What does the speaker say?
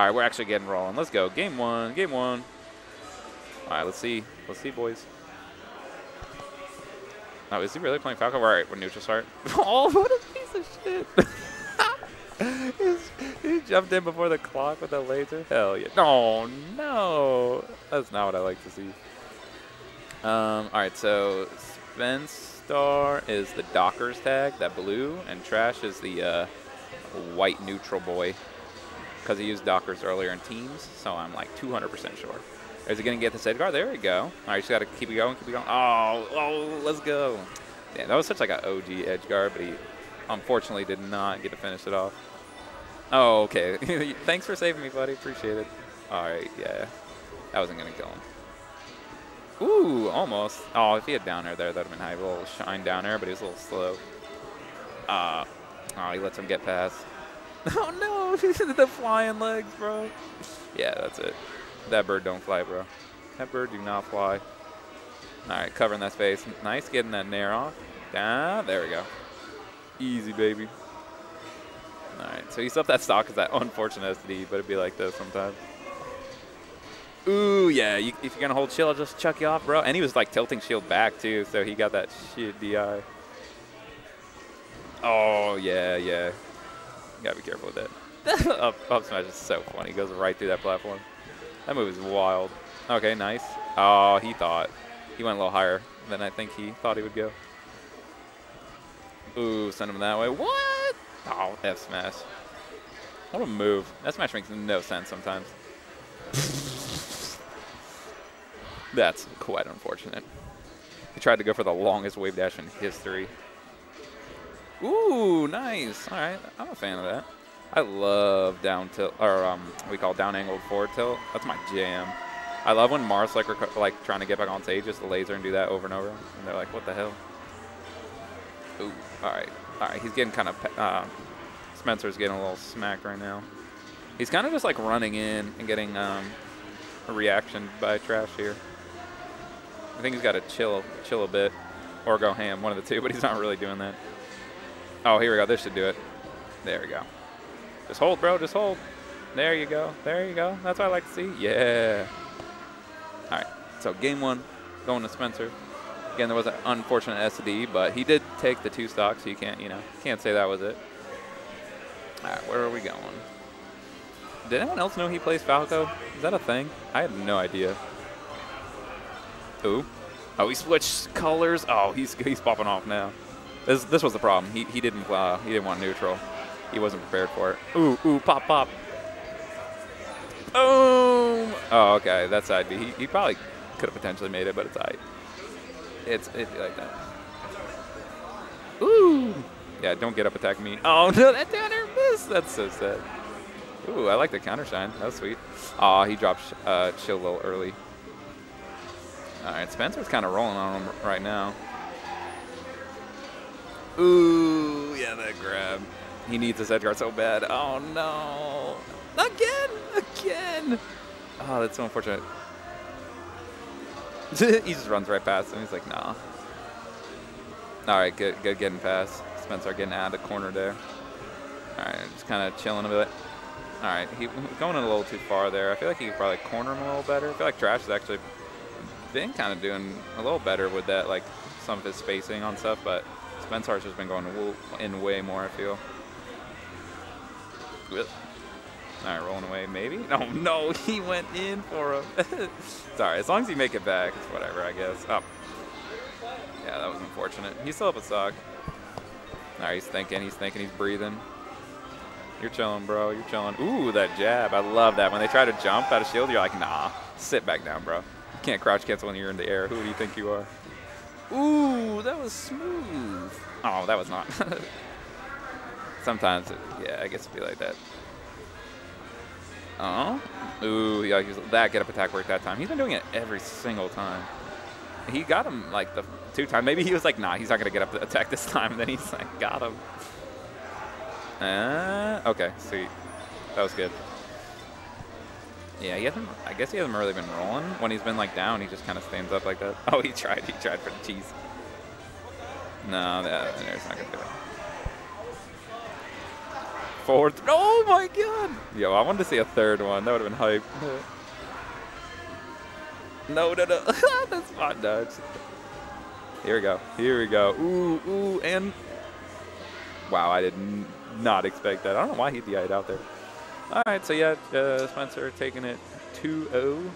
All right, we're actually getting rolling. Let's go. Game one. Game one. All right, let's see. Let's see, boys. Oh, is he really playing Falco? All right, we're neutral start. oh, what a piece of shit. He jumped in before the clock with a laser. Hell yeah. No, no. That's not what I like to see. Um, all right, so Spenstar is the Dockers tag, that blue, and Trash is the uh, white neutral boy because he used Dockers earlier in teams, so I'm like 200% sure. Is he going to get the set guard? There we go. All right, just got to keep it going, keep it going. Oh, oh, let's go. Yeah, that was such like an OG edge guard, but he unfortunately did not get to finish it off. Oh, okay. Thanks for saving me, buddy. Appreciate it. All right, yeah. That wasn't going to kill him. Ooh, almost. Oh, if he had down air there, that would have been high. A little shine down air, but he was a little slow. Uh, oh, he lets him get past. Oh, no. She's in the flying legs, bro. Yeah, that's it. That bird don't fly, bro. That bird do not fly. All right, covering that space. Nice getting that nair off. Ah, there we go. Easy, baby. All right, so he still that stock is that unfortunate SD, but it'd be like this sometimes. Ooh, yeah, you, if you're going to hold shield, I'll just chuck you off, bro. And he was like tilting shield back, too, so he got that shit DI. Oh, yeah, yeah. You got to be careful with that. up, up smash is so funny. He goes right through that platform. That move is wild. Okay, nice. Oh, he thought. He went a little higher than I think he thought he would go. Ooh, send him that way. What? Oh, F smash. What a move. That smash makes no sense sometimes. That's quite unfortunate. He tried to go for the longest wave dash in history. Ooh, nice. All right, I'm a fan of that. I love down tilt, or um, we call down angled forward tilt. That's my jam. I love when Marths like like trying to get back on stage, just laser and do that over and over, and they're like, "What the hell?" Ooh, all right, all right. He's getting kind of uh, Spencer's getting a little smacked right now. He's kind of just like running in and getting um, a reaction by Trash here. I think he's got to chill, chill a bit, or go ham, one of the two. But he's not really doing that. Oh, here we go. This should do it. There we go. Just hold, bro. Just hold. There you go. There you go. That's what I like to see. Yeah. All right. So game one, going to Spencer. Again, there was an unfortunate SD, but he did take the two stocks. So you can't, you know, can't say that was it. All right. Where are we going? Did anyone else know he plays Falco? Is that a thing? I had no idea. Ooh. Oh, he switched colors. Oh, he's he's popping off now. This this was the problem. He he didn't uh, he didn't want neutral. He wasn't prepared for it. Ooh ooh pop pop. Boom. Oh okay, that's side B. He he probably could have potentially made it, but it's I. It's it'd like that. Ooh. Yeah, don't get up attack me. Oh no, that down air missed. That's so sad. Ooh, I like the counter shine. That was sweet. Aw, he dropped uh, chill a little early. All right, Spencer's kind of rolling on him right now. Ooh, yeah, that grab. He needs his edge guard so bad. Oh, no. Again! Again! Oh, that's so unfortunate. he just runs right past him. He's like, nah. All right, good, good getting past. Spencer getting out of the corner there. All right, just kind of chilling a bit. All right, he going a little too far there. I feel like he could probably corner him a little better. I feel like Trash has actually been kind of doing a little better with that, like some of his spacing on stuff, but Spencer's just been going in way more, I feel. All right, rolling away, maybe? No, no, he went in for him. Sorry, as long as you make it back, it's whatever, I guess. Oh. Yeah, that was unfortunate. He's still up a stock. All right, he's thinking, he's thinking, he's breathing. You're chilling, bro. You're chilling. Ooh, that jab. I love that. When they try to jump out of shield, you're like, nah, sit back down, bro. You can't crouch cancel when you're in the air. Who do you think you are? Ooh, that was smooth. Oh, that was not. Sometimes, it, yeah, I guess it'd be like that. Oh. Ooh, yeah, that get up attack worked that time. He's been doing it every single time. He got him like the two times. Maybe he was like, nah, he's not gonna get up the attack this time. And then he's like, got him. Uh, okay, sweet. That was good. Yeah, he hasn't. I guess he hasn't really been rolling. When he's been like down, he just kind of stands up like that. Oh, he tried. He tried for the cheese. No, that there's not gonna do it. Fourth. Oh my god. Yo, I wanted to see a third one. That would have been hype. No, no, no. That's not nuts. Here we go. Here we go. Ooh, ooh, and wow, I did not expect that. I don't know why he DI'd out there. All right, so yeah, uh, Spencer taking it 2-0.